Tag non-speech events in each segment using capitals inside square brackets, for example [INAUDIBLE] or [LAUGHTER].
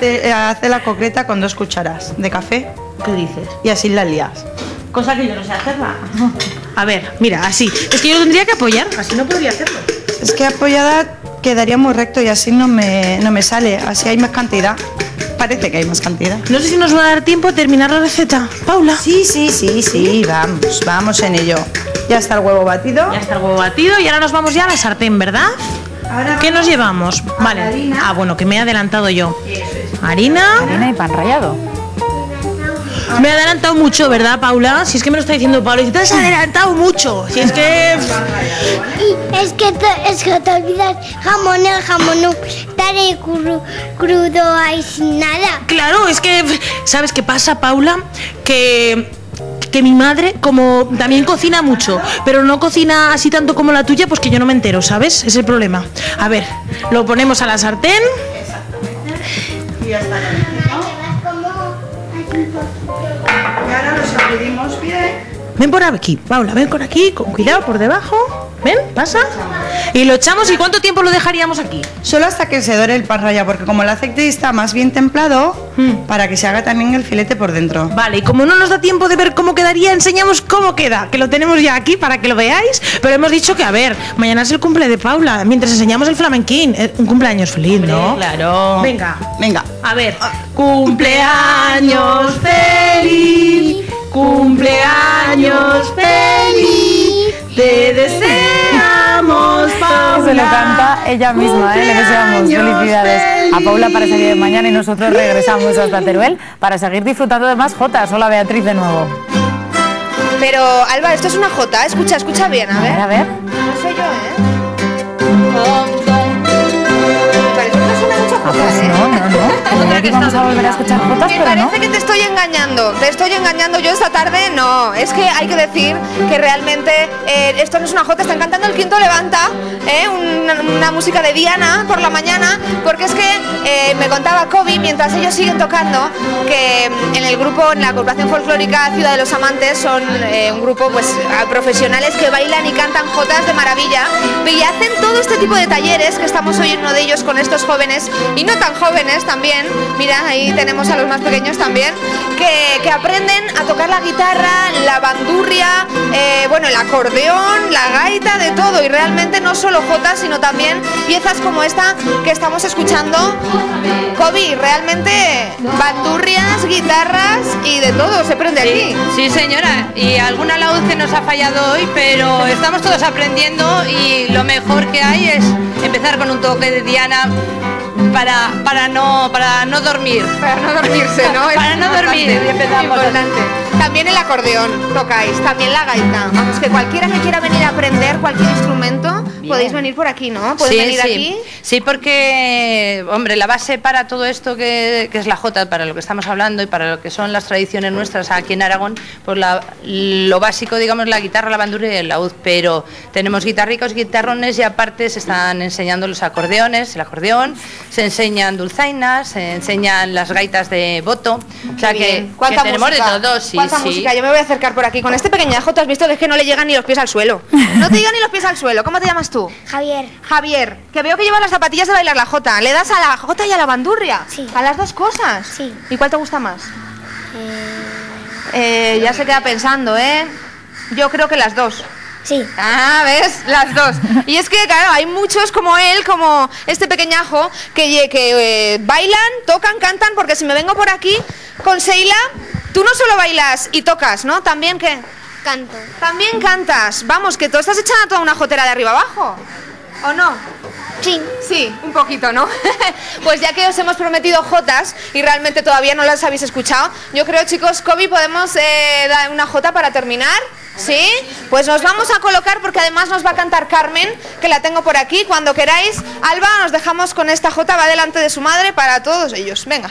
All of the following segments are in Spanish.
eh, hacer la concreta con dos cucharas de café ¿Qué dices? y así la lías. Cosa que yo no sé hacerla. A ver, mira, así. Es que yo lo tendría que apoyar, así no podría hacerlo. Es que apoyada quedaría muy recto y así no me, no me sale. Así hay más cantidad. Parece que hay más cantidad. No sé si nos va a dar tiempo a terminar la receta. Paula. Sí, sí, sí, sí, vamos, vamos en ello. Ya está el huevo batido. Ya está el huevo batido y ahora nos vamos ya a la sartén, ¿verdad? Ahora ¿Qué nos llevamos? Vale. Ah, bueno, que me he adelantado yo. Harina. Harina y pan rallado. Me he adelantado mucho, ¿verdad, Paula? Si es que me lo está diciendo Paula. Y te has adelantado mucho. Si es que. Es que te, es que te olvidas jamón, el jamón no estaré cru- crudo ahí sin nada. Claro, es que. ¿Sabes qué pasa, Paula? Que. Que mi madre, como también cocina mucho, pero no cocina así tanto como la tuya, pues que yo no me entero, ¿sabes? Es el problema. A ver, lo ponemos a la sartén. Y ahora lo sacudimos bien. Ven por aquí, Paula, ven por aquí, con cuidado por debajo. Ven, pasa. Y lo echamos. ¿Y cuánto tiempo lo dejaríamos aquí? Solo hasta que se dore el pan rallado, porque como el aceite está más bien templado, Hmm. para que se haga también el filete por dentro. Vale, y como no nos da tiempo de ver cómo quedaría, enseñamos cómo queda, que lo tenemos ya aquí para que lo veáis. Pero hemos dicho que, a ver, mañana es el cumple de Paula, mientras enseñamos el flamenquín. Eh, Un cumpleaños feliz, ¿no? Claro. Venga, Venga. a ver. Cumpleaños feliz, cumpleaños feliz, Se lo canta ella misma, ¿eh? Le deseamos felicidades a Paula para salir de mañana y nosotros regresamos hasta Teruel para seguir disfrutando de más Jotas. Hola Beatriz de nuevo. Pero, Alba, esto es una J. Escucha, escucha bien, a A ver, a ver. No sé yo, ¿eh? Me parece que no suena mucho Ah, J, pues ¿eh? no, no, no. Que vamos a volver a escuchar Jotas, Me pero no. parece que te estoy engañando. Te estoy engañando yo esta tarde. No, es que hay que decir que realmente eh, esto no es una jota. Están cantando el quinto levanta, eh, una, una música de Diana por la mañana, porque es que eh, me contaba Kobe mientras ellos siguen tocando que en el grupo, en la agrupación folclórica Ciudad de los Amantes, son un grupo pues profesionales que bailan y cantan jotas de maravilla y hacen todo este tipo de talleres que estamos hoy en uno de ellos con estos jóvenes y no tan jóvenes también. Mira, ahí tenemos a los más pequeños también, que, aprenden a tocar la guitarra, la bandurria, eh, bueno, el acordeón, la gaita, de todo. Y realmente no solo jotas, sino también piezas como esta que estamos escuchando. Kobe, realmente bandurrias, guitarras y de todo se prende aquí. Sí, señora, y alguna laúd que nos ha fallado hoy, pero estamos todos aprendiendo y lo mejor que hay es empezar con un toque de Diana para, para, no, para no dormir. Para no dormirse, ¿no? [LAUGHS] Para no dormir, importante. También el acordeón tocáis, también la gaita. Vamos, que cualquiera que quiera venir a aprender cualquier instrumento, podéis venir por aquí, ¿no? Podéis venir sí. aquí. Sí, porque, hombre, la base para todo esto que, que es la jota, para lo que estamos hablando y para lo que son las tradiciones nuestras aquí en Aragón, pues la- lo básico, digamos, la guitarra, la bandurria y el laúd, pero tenemos guitarricos, guitarrones y aparte se están enseñando los acordeones, el acordeón, se enseñan dulzainas, se enseñan las gaitas de boto, o sea que, que ¿Cuánta tenemos música? de todo, sí, ¿Cuánta sí. música? Yo me voy a acercar por aquí. Con este pequeñajo, ¿tú has visto que es que no le llegan ni los pies al suelo? No te llegan ni los pies al suelo. ¿Cómo te llamas tú? Javier, Javier, que veo que llevas las zapatillas de bailar la jota. ¿Le das a la jota y a la bandurria? Sí. ¿A las dos cosas? Sí. ¿Y cuál te gusta más? Eh, ya se queda pensando, ¿eh? Yo creo que las dos. sí. Ah, ¿ves? Las dos. Y es que, claro, hay muchos como él, como este pequeñajo, que, que eh, bailan, tocan, cantan, porque si me vengo por aquí con Seila, tú no solo bailas y tocas, ¿no? También que... Canto. También cantas. Vamos, que tú estás echando toda una jotera de arriba abajo. ¿O no? Sí. Sí, un poquito, ¿no? [LAUGHS] pues ya que os hemos prometido jotas y realmente todavía no las habéis escuchado, yo creo, chicos, Kobe, podemos eh, dar una jota para terminar. ¿Sí? Pues nos vamos a colocar porque además nos va a cantar Carmen, que la tengo por aquí. Cuando queráis, Alba, nos dejamos con esta jota, va delante de su madre para todos ellos. Venga.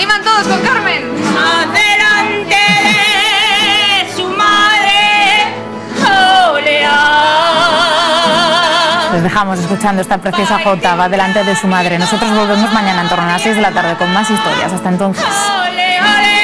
animan todos con Carmen. Adelante de su madre, olea. Les dejamos escuchando esta preciosa jota, va delante de su madre. Nosotros volvemos mañana en torno a las 6 de la tarde con más historias. Hasta entonces. Ole.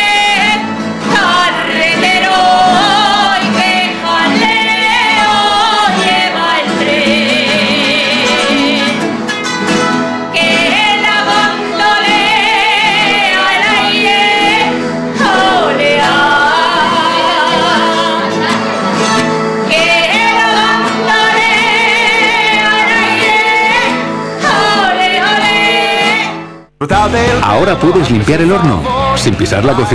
Ahora puedes limpiar el horno sin pisar la cocina.